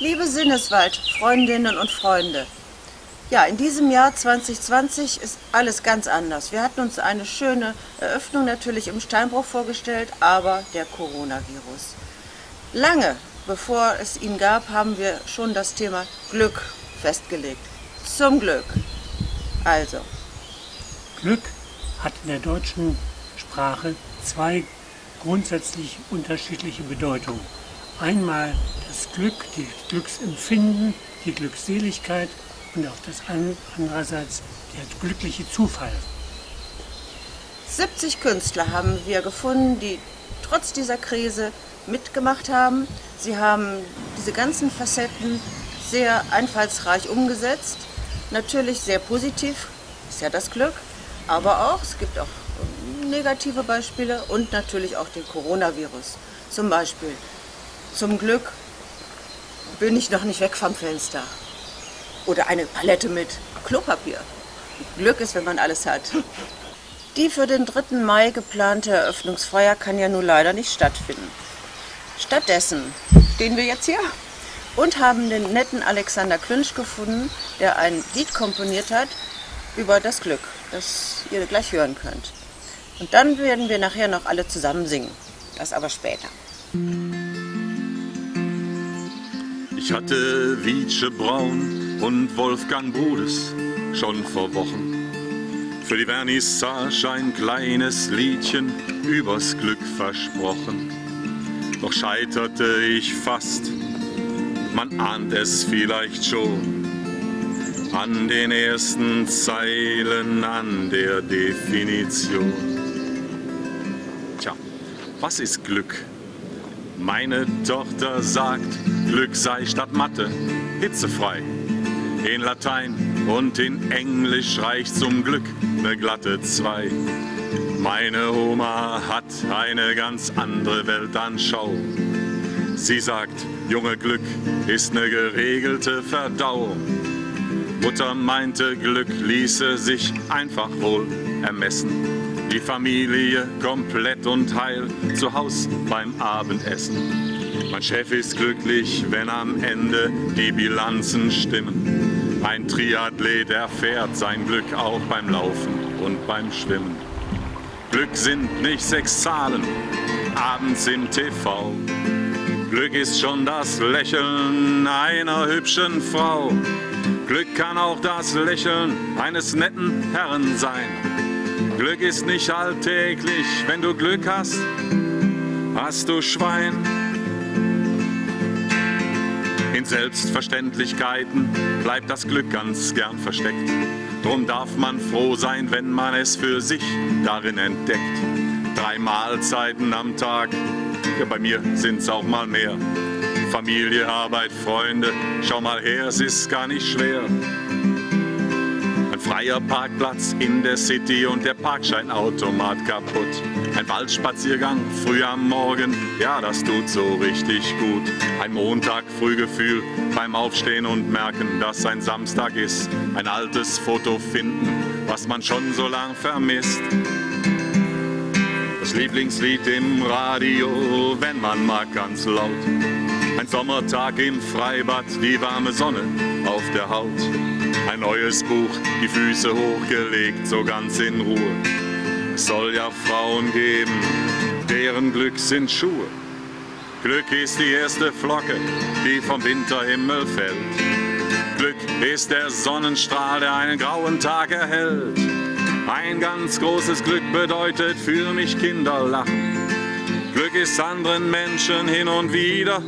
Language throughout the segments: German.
Liebe Sinneswald, Freundinnen und Freunde, ja, in diesem Jahr 2020 ist alles ganz anders. Wir hatten uns eine schöne Eröffnung natürlich im Steinbruch vorgestellt, aber der Coronavirus. Lange bevor es ihn gab, haben wir schon das Thema Glück festgelegt. Zum Glück. Also. Glück hat in der deutschen Sprache zwei grundsätzlich unterschiedliche Bedeutungen. Einmal das Glück, die Glücksempfinden, die Glückseligkeit und auf das andererseits der glückliche Zufall. 70 Künstler haben wir gefunden, die trotz dieser Krise mitgemacht haben. Sie haben diese ganzen Facetten sehr einfallsreich umgesetzt. Natürlich sehr positiv, ist ja das Glück, aber auch, es gibt auch negative Beispiele und natürlich auch den Coronavirus. Zum Beispiel, zum Glück bin ich noch nicht weg vom Fenster. Oder eine Palette mit Klopapier. Glück ist, wenn man alles hat. Die für den 3. Mai geplante Eröffnungsfeier kann ja nun leider nicht stattfinden. Stattdessen stehen wir jetzt hier und haben den netten Alexander Klünsch gefunden, der ein Lied komponiert hat über das Glück, das ihr gleich hören könnt. Und dann werden wir nachher noch alle zusammen singen. Das aber später. Ich hatte Wietsche Braun und Wolfgang Brudes schon vor Wochen für die Vernissage ein kleines Liedchen übers Glück versprochen. Doch scheiterte ich fast, man ahnt es vielleicht schon, an den ersten Zeilen, an der Definition. Tja, was ist Glück? Meine Tochter sagt, Glück sei statt Mathe hitzefrei. In Latein und in Englisch reicht zum Glück ne glatte Zwei. Meine Oma hat eine ganz andere Weltanschauung. Sie sagt, junge Glück ist ne geregelte Verdauung. Mutter meinte, Glück ließe sich einfach wohl ermessen. Die Familie komplett und heil zu Haus beim Abendessen. Mein Chef ist glücklich, wenn am Ende die Bilanzen stimmen. Ein Triathlet erfährt sein Glück auch beim Laufen und beim Schwimmen. Glück sind nicht sechs Zahlen, abends im TV. Glück ist schon das Lächeln einer hübschen Frau. Glück kann auch das Lächeln eines netten Herrn sein. Glück ist nicht alltäglich, wenn du Glück hast, hast du Schwein. In Selbstverständlichkeiten bleibt das Glück ganz gern versteckt. Drum darf man froh sein, wenn man es für sich darin entdeckt. Drei Mahlzeiten am Tag, ja bei mir sind's auch mal mehr. Familie, Arbeit, Freunde, schau mal her, es ist gar nicht schwer. Freier Parkplatz in der City und der Parkscheinautomat kaputt. Ein Waldspaziergang früh am Morgen, ja, das tut so richtig gut. Ein Montag Frühgefühl beim Aufstehen und merken, dass ein Samstag ist. Ein altes Foto finden, was man schon so lang vermisst. Das Lieblingslied im Radio, wenn man mag, ganz laut. Ein Sommertag im Freibad, die warme Sonne auf der Haut. Ein neues Buch, die Füße hochgelegt, so ganz in Ruhe. Es soll ja Frauen geben, deren Glück sind Schuhe. Glück ist die erste Flocke, die vom Winterhimmel fällt. Glück ist der Sonnenstrahl, der einen grauen Tag erhält. Ein ganz großes Glück bedeutet für mich Kinder lachen. Glück ist anderen Menschen hin und wieder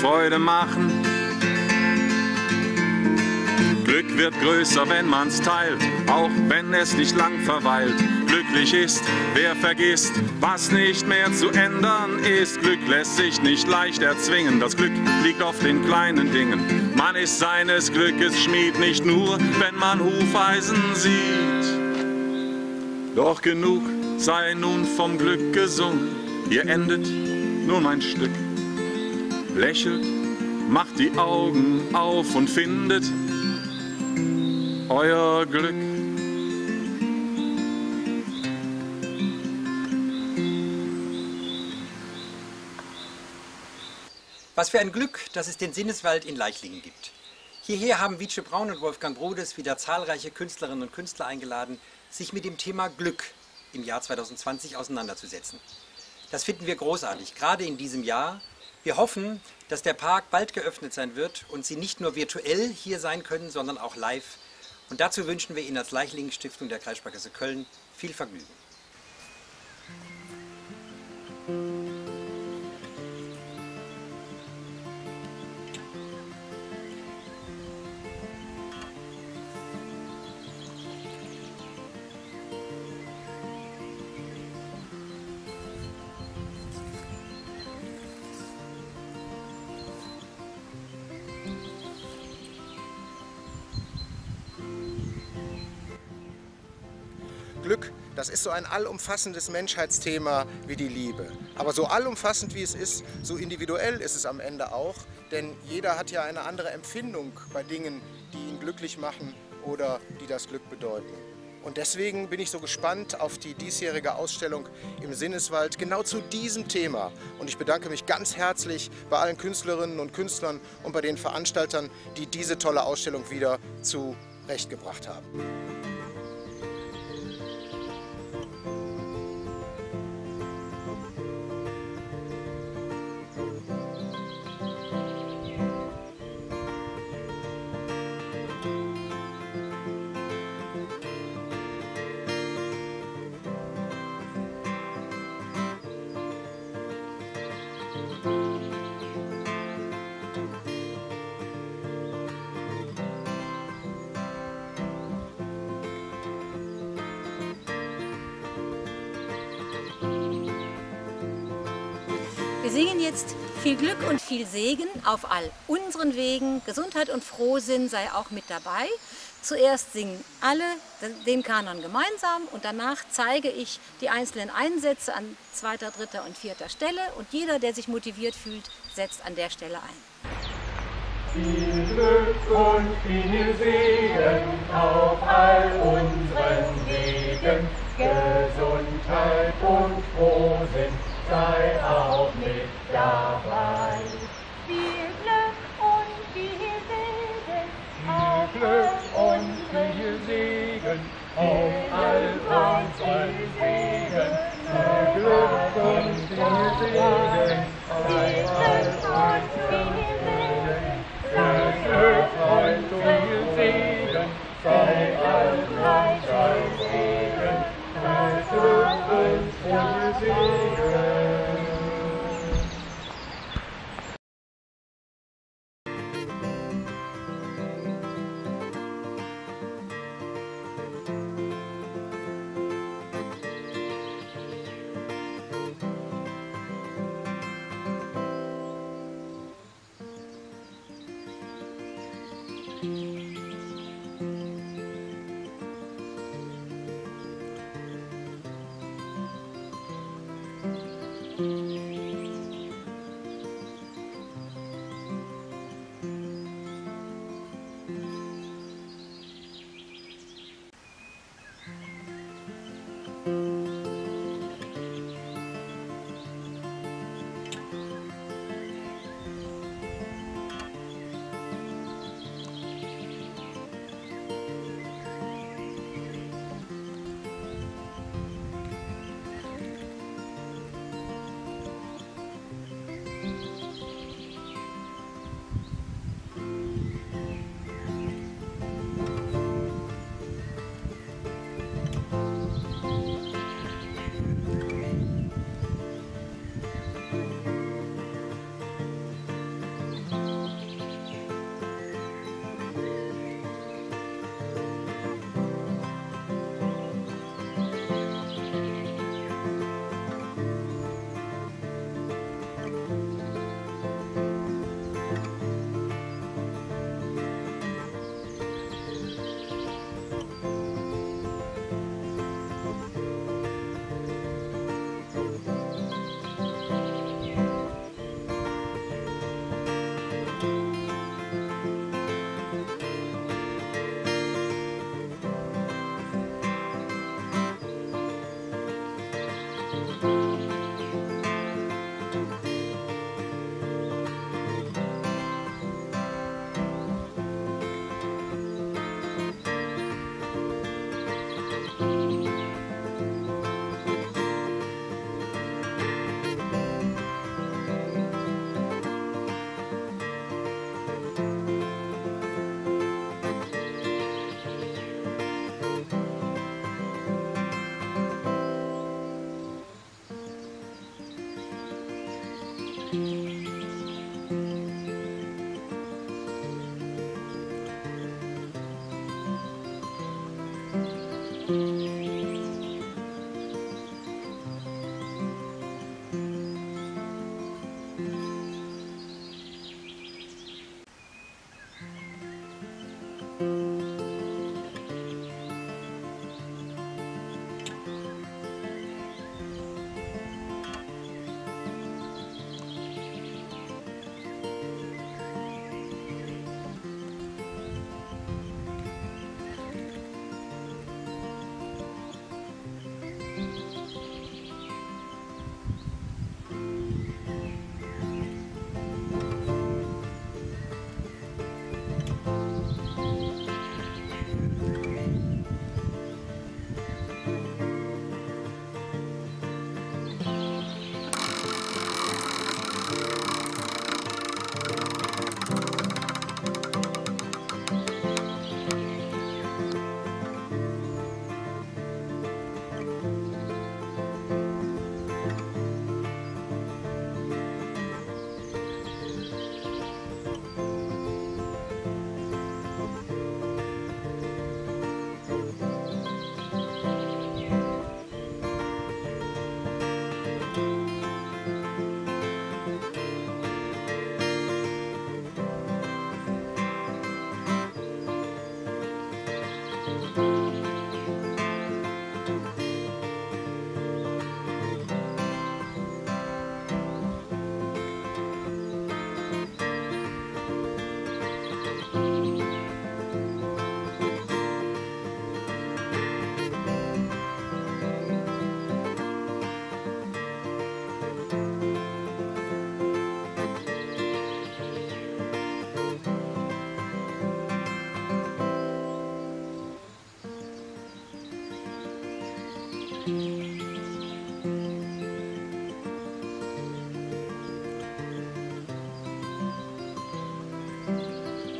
Freude machen. Glück wird größer, wenn man's teilt, auch wenn es nicht lang verweilt. Glücklich ist, wer vergisst, was nicht mehr zu ändern ist. Glück lässt sich nicht leicht erzwingen, das Glück liegt oft in kleinen Dingen. Man ist seines Glückes Schmied, nicht nur, wenn man Hufeisen sieht. Doch genug sei nun vom Glück gesungen, ihr endet nur mein Stück. Lächelt, macht die Augen auf und findet euer Glück. Was für ein Glück, dass es den Sinneswald in Leichlingen gibt. Hierher haben Wietsche Braun und Wolfgang Brudes wieder zahlreiche Künstlerinnen und Künstler eingeladen, sich mit dem Thema Glück im Jahr 2020 auseinanderzusetzen. Das finden wir großartig, gerade in diesem Jahr. Wir hoffen, dass der Park bald geöffnet sein wird und Sie nicht nur virtuell hier sein können, sondern auch live. Und dazu wünschen wir Ihnen als Leichlingen Stiftung der Kreissparkasse Köln viel Vergnügen. Glück, das ist so ein allumfassendes Menschheitsthema wie die Liebe. Aber so allumfassend wie es ist, so individuell ist es am Ende auch. Denn jeder hat ja eine andere Empfindung bei Dingen, die ihn glücklich machen oder die das Glück bedeuten. Und deswegen bin ich so gespannt auf die diesjährige Ausstellung im Sinneswald genau zu diesem Thema. Und ich bedanke mich ganz herzlich bei allen Künstlerinnen und Künstlern und bei den Veranstaltern, die diese tolle Ausstellung wieder zurechtgebracht haben. Singen jetzt viel Glück und viel Segen auf all unseren Wegen. Gesundheit und Frohsinn sei auch mit dabei. Zuerst singen alle den Kanon gemeinsam und danach zeige ich die einzelnen Einsätze an zweiter, dritter und vierter Stelle und jeder, der sich motiviert fühlt, setzt an der Stelle ein. Viel Glück und viel Segen auf all unseren Wegen, Gesundheit und Frohsinn sei auch mit dabei. Viel Glück und viel Segen auf Viel Glück und viel Segen auf all unseren Wegen, viel Glück und viel Segen auf all viel Segen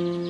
Mm-hmm.